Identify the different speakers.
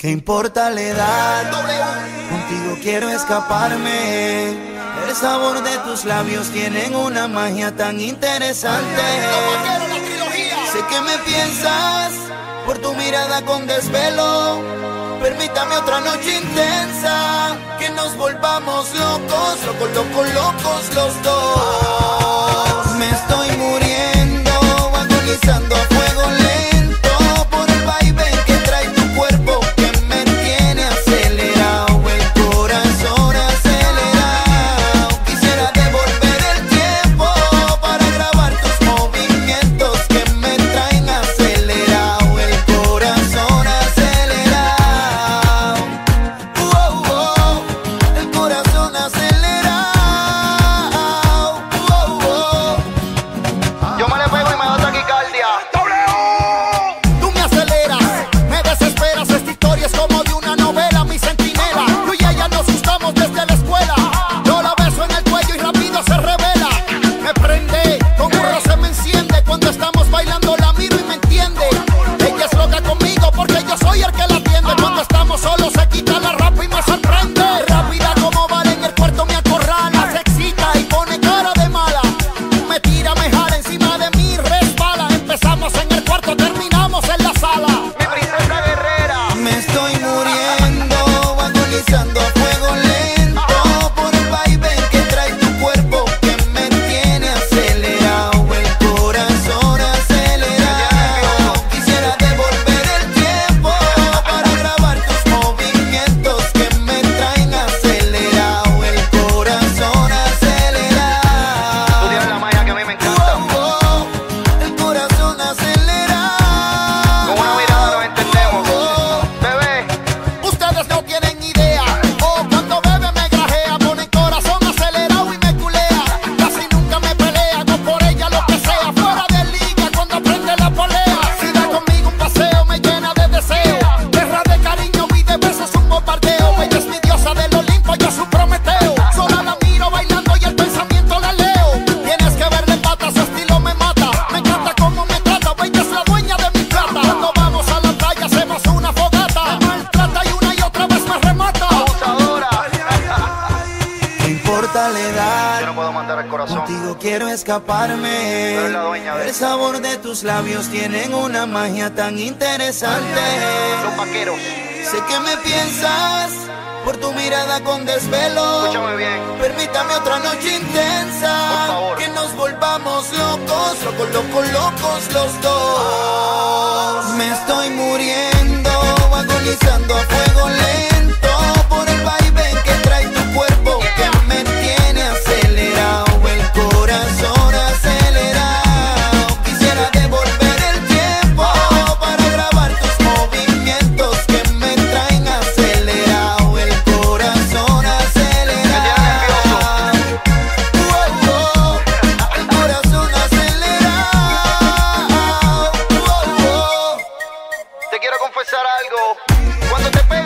Speaker 1: ¿Qué importa la edad? Contigo quiero escaparme. El sabor de tus labios tienen una magia tan interesante. Sé que me piensas por tu mirada con desvelo. Permítame otra noche intensa, que nos volvamos locos, locos, locos, locos los dos. Me estoy muriendo, agonizando.
Speaker 2: quita la
Speaker 1: Contigo quiero escaparme. El sabor de tus labios tienen una magia tan interesante.
Speaker 3: Los vaqueros.
Speaker 1: Sé que me piensas por tu mirada con desvelo.
Speaker 3: Escúchame bien.
Speaker 1: Permítame otra noche intensa. Que nos volvamos locos, locos, locos, locos los dos. Me estoy muriendo, agonizando. quiero confesar algo. Cuando te